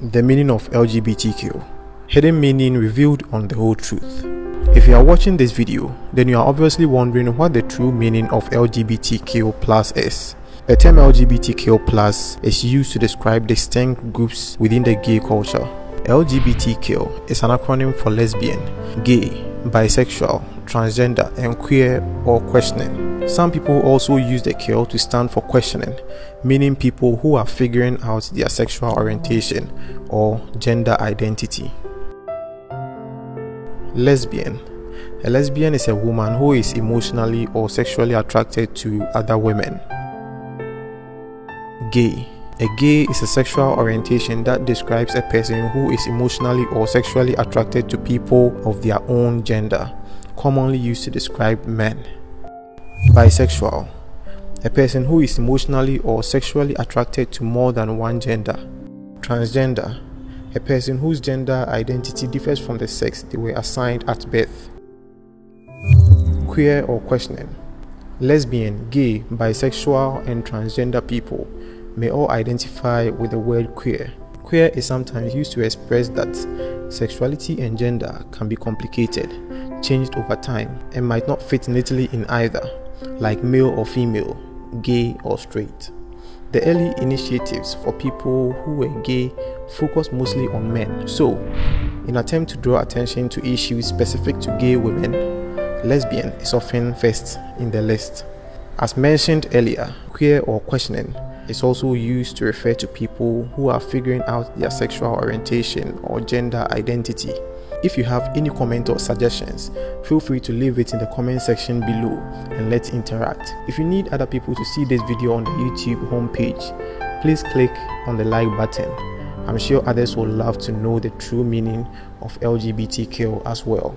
The meaning of LGBTQ. Hidden meaning revealed on the whole truth. If you are watching this video, then you are obviously wondering what the true meaning of LGBTQ is. The term LGBTQ is used to describe distinct groups within the gay culture. LGBTQ is an acronym for lesbian, gay, bisexual, transgender, and queer or questioning. Some people also use the Q to stand for questioning, meaning people who are figuring out their sexual orientation or gender identity. Lesbian A lesbian is a woman who is emotionally or sexually attracted to other women. Gay a gay is a sexual orientation that describes a person who is emotionally or sexually attracted to people of their own gender, commonly used to describe men. Bisexual a person who is emotionally or sexually attracted to more than one gender. Transgender a person whose gender identity differs from the sex they were assigned at birth. Queer or questioning lesbian, gay, bisexual, and transgender people may all identify with the word queer. Queer is sometimes used to express that sexuality and gender can be complicated, changed over time, and might not fit neatly in either, like male or female, gay or straight. The early initiatives for people who were gay focused mostly on men. So, in attempt to draw attention to issues specific to gay women, lesbian is often first in the list. As mentioned earlier, queer or questioning is also used to refer to people who are figuring out their sexual orientation or gender identity. If you have any comment or suggestions, feel free to leave it in the comment section below and let's interact. If you need other people to see this video on the YouTube homepage, please click on the like button. I'm sure others will love to know the true meaning of LGBTQ as well.